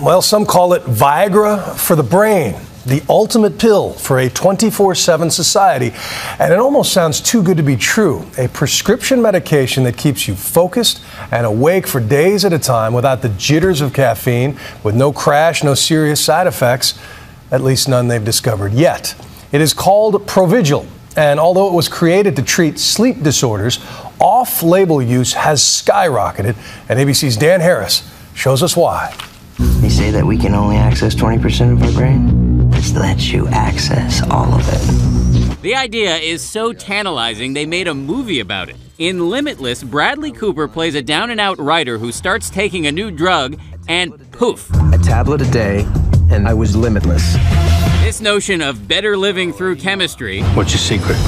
Well, some call it Viagra for the brain, the ultimate pill for a 24 7 society. And it almost sounds too good to be true. A prescription medication that keeps you focused and awake for days at a time without the jitters of caffeine, with no crash, no serious side effects, at least none they've discovered yet. It is called Provigil. And although it was created to treat sleep disorders, off label use has skyrocketed. And ABC's Dan Harris shows us why. They say that we can only access 20% of our brain. This lets you access all of it. The idea is so tantalizing, they made a movie about it. In Limitless, Bradley Cooper plays a down and out writer who starts taking a new drug, and poof. A tablet a day, and I was limitless. This notion of better living through chemistry. What's your secret?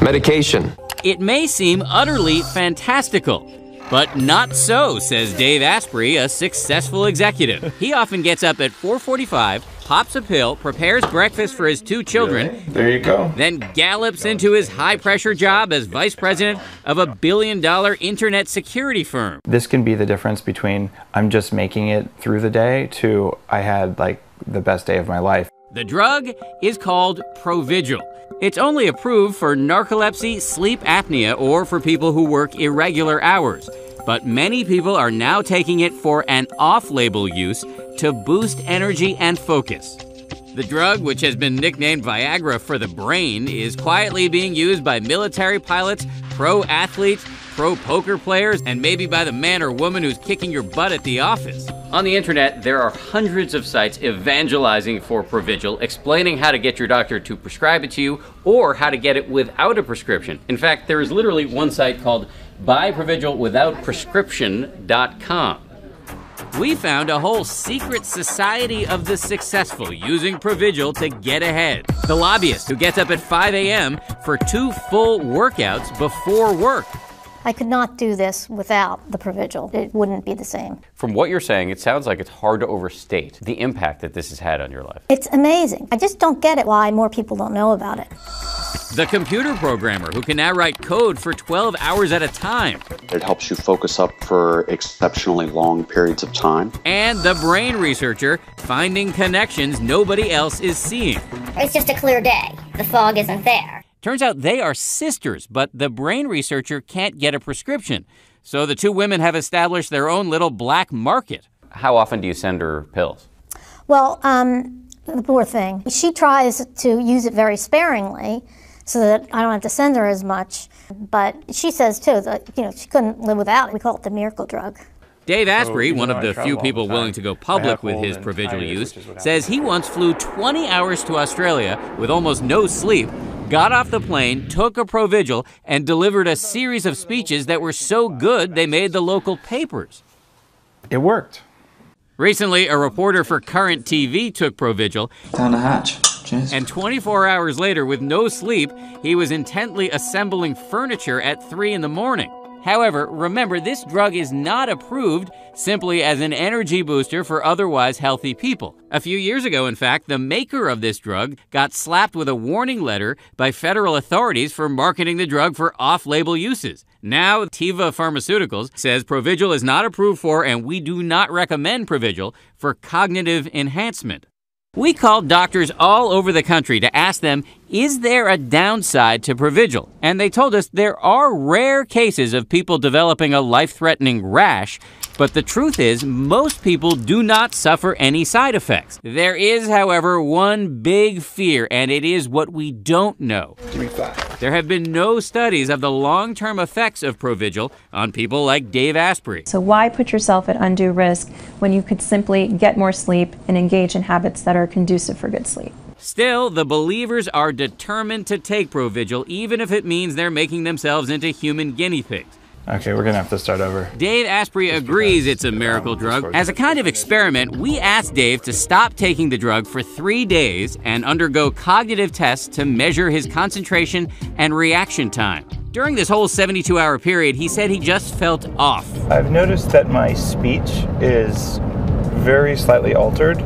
Medication. It may seem utterly fantastical. But not so, says Dave Asprey, a successful executive. He often gets up at 4:45, pops a pill, prepares breakfast for his two children. Really? There you go. Then gallops into his high-pressure job as vice president of a billion-dollar internet security firm. This can be the difference between I'm just making it through the day to I had like the best day of my life. The drug is called Provigil. It's only approved for narcolepsy, sleep apnea, or for people who work irregular hours. But many people are now taking it for an off label use to boost energy and focus. The drug, which has been nicknamed Viagra for the brain, is quietly being used by military pilots, pro athletes, pro poker players, and maybe by the man or woman who's kicking your butt at the office. On the internet, there are hundreds of sites evangelizing for Provigil, explaining how to get your doctor to prescribe it to you or how to get it without a prescription. In fact, there is literally one site called buyprovigilwithoutprescription.com. We found a whole secret society of the successful using Provigil to get ahead. The lobbyist who gets up at 5 a.m. for two full workouts before work. I could not do this without the Provigil. It wouldn't be the same. From what you're saying, it sounds like it's hard to overstate the impact that this has had on your life. It's amazing. I just don't get it why more people don't know about it. The computer programmer who can now write code for 12 hours at a time. It helps you focus up for exceptionally long periods of time. And the brain researcher finding connections nobody else is seeing. It's just a clear day. The fog isn't there. Turns out they are sisters, but the brain researcher can't get a prescription. So the two women have established their own little black market. How often do you send her pills? Well, um, the poor thing. She tries to use it very sparingly so that I don't have to send her as much. But she says too that you know she couldn't live without it. We call it the miracle drug. Dave Asprey, one of the few people willing to go public with his Provigil use, says he once flew 20 hours to Australia with almost no sleep, got off the plane, took a Provigil, and delivered a series of speeches that were so good they made the local papers. It worked. Recently, a reporter for Current TV took Provigil. Down the hatch. And 24 hours later, with no sleep, he was intently assembling furniture at 3 in the morning. However, remember, this drug is not approved simply as an energy booster for otherwise healthy people. A few years ago, in fact, the maker of this drug got slapped with a warning letter by federal authorities for marketing the drug for off label uses. Now, Teva Pharmaceuticals says Provigil is not approved for, and we do not recommend Provigil for cognitive enhancement. We called doctors all over the country to ask them, is there a downside to Provigil? And they told us there are rare cases of people developing a life threatening rash, but the truth is, most people do not suffer any side effects. There is, however, one big fear, and it is what we don't know. There have been no studies of the long term effects of Provigil on people like Dave Asprey. So, why put yourself at undue risk when you could simply get more sleep and engage in habits that are conducive for good sleep? Still, the believers are determined to take Provigil, even if it means they're making themselves into human guinea pigs. Okay, we're gonna have to start over. Dave Asprey agrees it's a miracle drug. As a kind of experiment, we asked Dave to stop taking the drug for three days and undergo cognitive tests to measure his concentration and reaction time. During this whole 72 hour period, he said he just felt off. I've noticed that my speech is very slightly altered.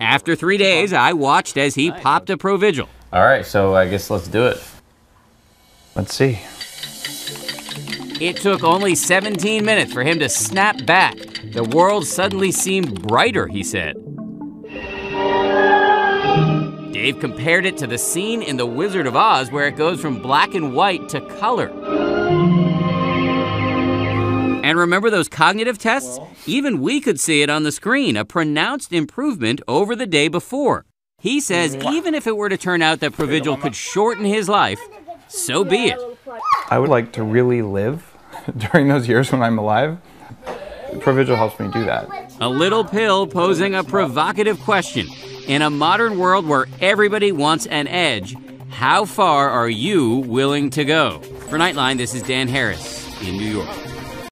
After three days, I watched as he popped a Provigil. All right, so I guess let's do it. Let's see. It took only 17 minutes for him to snap back. The world suddenly seemed brighter, he said. Dave compared it to the scene in The Wizard of Oz where it goes from black and white to color. And remember those cognitive tests? Even we could see it on the screen, a pronounced improvement over the day before. He says even if it were to turn out that Provigil could shorten his life, so be it. I would like to really live during those years when I'm alive. Provigil helps me do that. A little pill posing a provocative question. In a modern world where everybody wants an edge, how far are you willing to go? For Nightline, this is Dan Harris in New York.